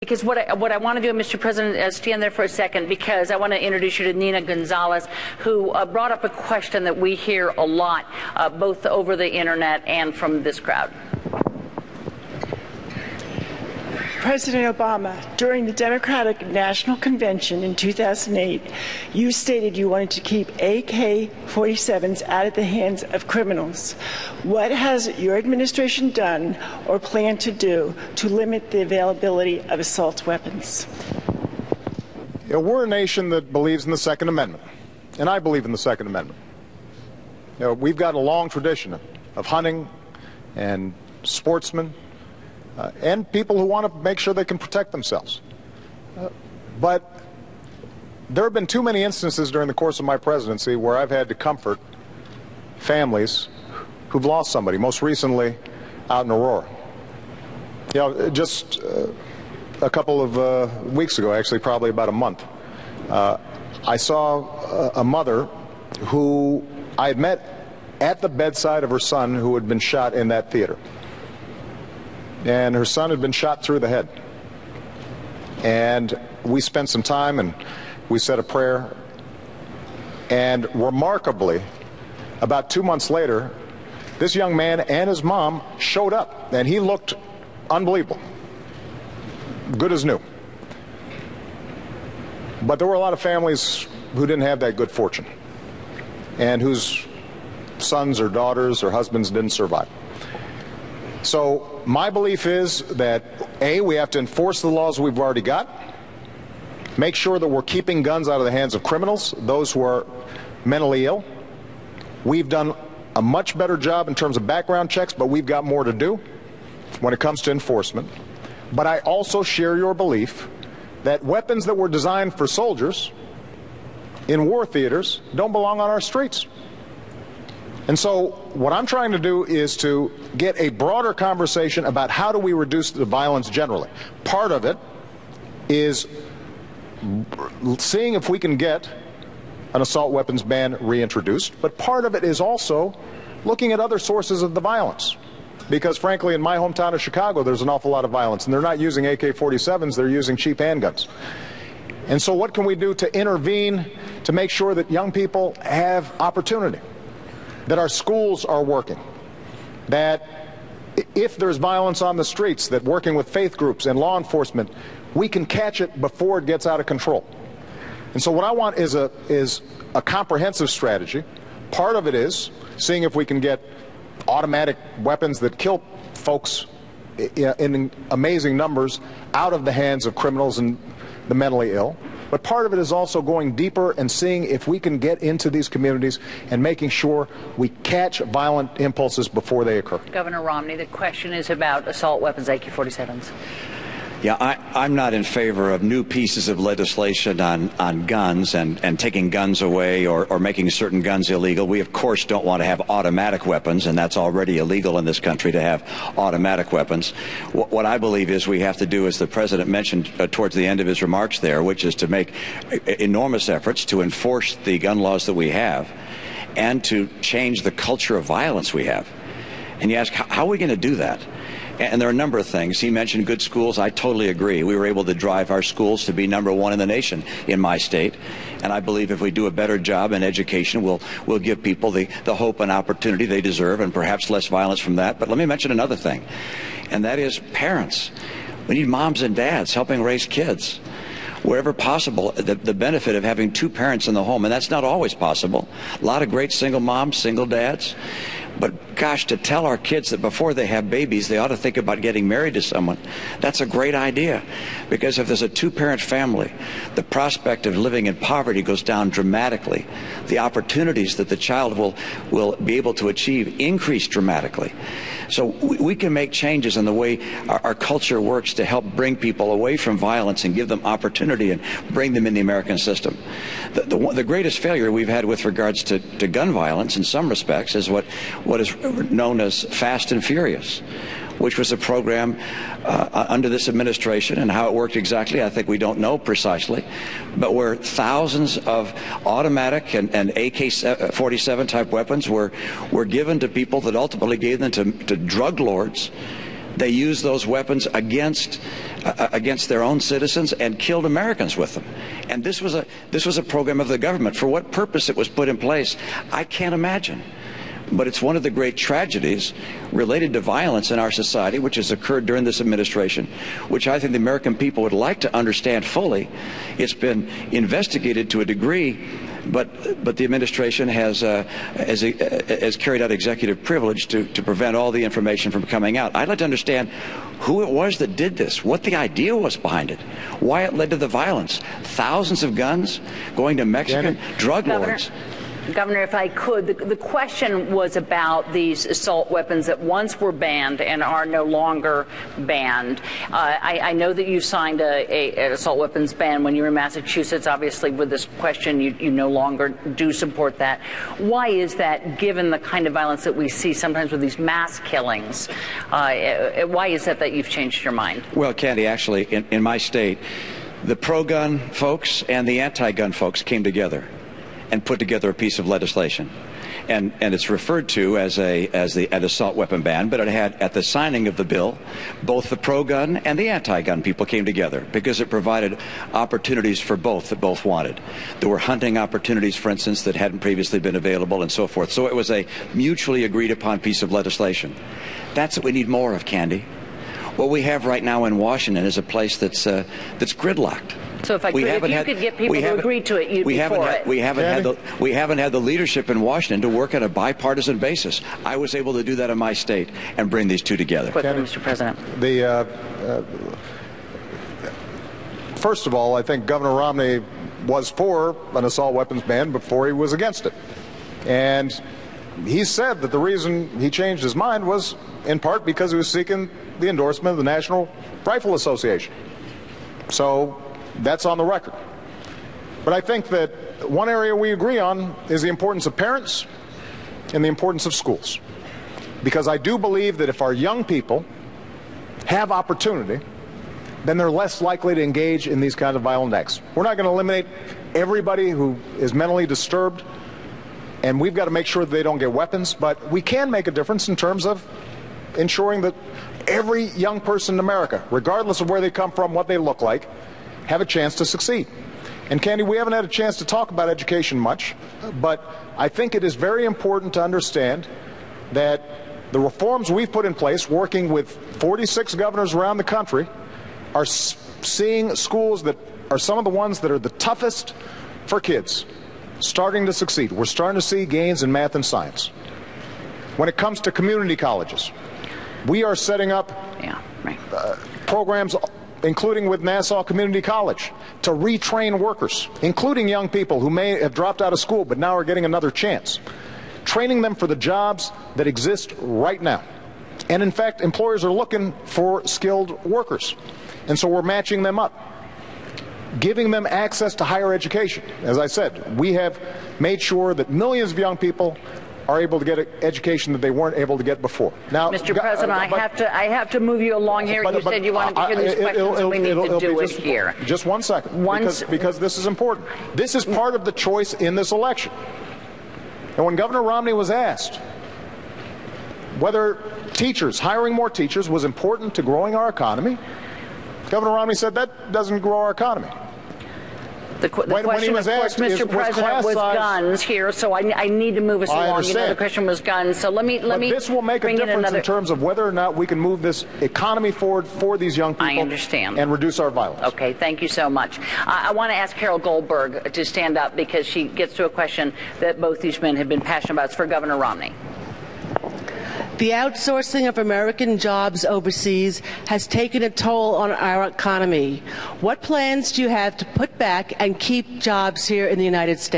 Because what I, what I want to do, Mr. President, is stand there for a second because I want to introduce you to Nina Gonzalez, who uh, brought up a question that we hear a lot, uh, both over the internet and from this crowd. President Obama, during the Democratic National Convention in 2008, you stated you wanted to keep AK 47s out of the hands of criminals. What has your administration done or plan to do to limit the availability of assault weapons? You know, we're a nation that believes in the Second Amendment, and I believe in the Second Amendment. You know, we've got a long tradition of hunting and sportsmen uh, and people who want to make sure they can protect themselves. Uh, but there have been too many instances during the course of my presidency where I've had to comfort families who've lost somebody, most recently out in Aurora. You know, just uh, a couple of uh, weeks ago, actually, probably about a month, uh, I saw a, a mother who I had met at the bedside of her son who had been shot in that theater and her son had been shot through the head. And we spent some time and we said a prayer. And remarkably, about two months later, this young man and his mom showed up, and he looked unbelievable. Good as new. But there were a lot of families who didn't have that good fortune, and whose sons or daughters or husbands didn't survive. So my belief is that A, we have to enforce the laws we've already got, make sure that we're keeping guns out of the hands of criminals, those who are mentally ill. We've done a much better job in terms of background checks, but we've got more to do when it comes to enforcement. But I also share your belief that weapons that were designed for soldiers in war theaters don't belong on our streets. And so what I'm trying to do is to get a broader conversation about how do we reduce the violence generally. Part of it is seeing if we can get an assault weapons ban reintroduced, but part of it is also looking at other sources of the violence. Because frankly, in my hometown of Chicago, there's an awful lot of violence, and they're not using AK-47s, they're using cheap handguns. And so what can we do to intervene to make sure that young people have opportunity? That our schools are working, that if there's violence on the streets, that working with faith groups and law enforcement, we can catch it before it gets out of control. And so what I want is a, is a comprehensive strategy. Part of it is seeing if we can get automatic weapons that kill folks in amazing numbers out of the hands of criminals and the mentally ill. But part of it is also going deeper and seeing if we can get into these communities and making sure we catch violent impulses before they occur. Governor Romney, the question is about assault weapons, AK 47s. Yeah, I, am not in favor of new pieces of legislation on, on guns and, and taking guns away or, or making certain guns illegal. We, of course, don't want to have automatic weapons, and that's already illegal in this country to have automatic weapons. What, what I believe is we have to do, as the President mentioned uh, towards the end of his remarks there, which is to make enormous efforts to enforce the gun laws that we have and to change the culture of violence we have. And you ask, how are we going to do that? And there are a number of things. He mentioned good schools. I totally agree. We were able to drive our schools to be number one in the nation in my state. And I believe if we do a better job in education, we'll, we'll give people the, the hope and opportunity they deserve and perhaps less violence from that. But let me mention another thing, and that is parents. We need moms and dads helping raise kids wherever possible, the, the, benefit of having two parents in the home. And that's not always possible. A lot of great single moms, single dads. But gosh, to tell our kids that before they have babies, they ought to think about getting married to someone, that's a great idea. Because if there's a two parent family, the prospect of living in poverty goes down dramatically. The opportunities that the child will, will be able to achieve increase dramatically. So we, we can make changes in the way our, our, culture works to help bring people away from violence and give them opportunity and bring them in the American system. The, the, the greatest failure we've had with regards to, to gun violence in some respects is what, what is known as Fast and Furious which was a program uh, under this administration and how it worked exactly, I think we don't know precisely, but where thousands of automatic and, and AK-47 type weapons were, were given to people that ultimately gave them to, to drug lords They used those weapons against uh, against their own citizens and killed Americans with them. And this was a this was a program of the government. For what purpose it was put in place, I can't imagine. But it's one of the great tragedies related to violence in our society, which has occurred during this administration, which I think the American people would like to understand fully. It's been investigated to a degree, but but the administration has uh, has, uh, has carried out executive privilege to, to prevent all the information from coming out. I'd like to understand who it was that did this, what the idea was behind it, why it led to the violence. Thousands of guns going to Mexican drug lords. Governor, if I could, the, the, question was about these assault weapons that once were banned and are no longer banned. Uh, I, I, know that you signed a, a, an assault weapons ban when you were in Massachusetts. Obviously, with this question, you, you no longer do support that. Why is that, given the kind of violence that we see sometimes with these mass killings? Uh, uh why is that that you've changed your mind? Well, Candy, actually, in, in my state, the pro gun folks and the anti gun folks came together and put together a piece of legislation. And, and it's referred to as a as the an assault weapon ban, but it had at the signing of the bill, both the pro-gun and the anti-gun people came together because it provided opportunities for both that both wanted. There were hunting opportunities, for instance, that hadn't previously been available, and so forth. So it was a mutually agreed upon piece of legislation. That's what we need more of, Candy. What we have right now in Washington is a place that's uh, that's gridlocked. So if I could, if you had, could get people to agree to it, you'd we be haven't for had, it. We haven't had the we haven't had the leadership in Washington to work on a bipartisan basis. I was able to do that in my state and bring these two together. Quickly, Mr. President. The uh, uh, first of all, I think Governor Romney was for an assault weapons ban before he was against it, and he said that the reason he changed his mind was in part because he was seeking the endorsement of the National Rifle Association. So that's on the record. But I think that one area we agree on is the importance of parents and the importance of schools. Because I do believe that if our young people have opportunity, then they're less likely to engage in these kinds of violent acts. We're not going to eliminate everybody who is mentally disturbed, and we've got to make sure that they don't get weapons, but we can make a difference in terms of ensuring that every young person in America, regardless of where they come from, what they look like, have a chance to succeed. And Candy, we haven't had a chance to talk about education much, but I think it is very important to understand that the reforms we've put in place, working with 46 governors around the country, are seeing schools that are some of the ones that are the toughest for kids starting to succeed. We're starting to see gains in math and science. When it comes to community colleges, we are setting up yeah, right. uh, programs including with Nassau Community College, to retrain workers, including young people who may have dropped out of school but now are getting another chance, training them for the jobs that exist right now. And in fact, employers are looking for skilled workers. And so we're matching them up, giving them access to higher education. As I said, we have made sure that millions of young people are able to get an education that they weren't able to get before. Now, Mr. President, uh, I have to I have to move you along here. But, you but, said you wanted to hear these questions, it'll, it'll, we need to do it just, here. Just one second, Once, because, because this is important. This is part of the choice in this election. And when Governor Romney was asked whether teachers, hiring more teachers, was important to growing our economy, Governor Romney said that doesn't grow our economy. The, the when, question, when of course, Mr. Is, President, was, was guns here, so I, I, need to move us I along. Understand. You know, the question was guns. So let me let but me. This will make a difference in, another... in, terms of whether or not we can move this economy forward for these young people. I understand. And reduce our violence. Okay, thank you so much. Uh, I want to ask Carol Goldberg to stand up because she gets to a question that both these men have been passionate about. It's for Governor Romney. The outsourcing of American jobs overseas has taken a toll on our economy. What plans do you have to put back and keep jobs here in the United States?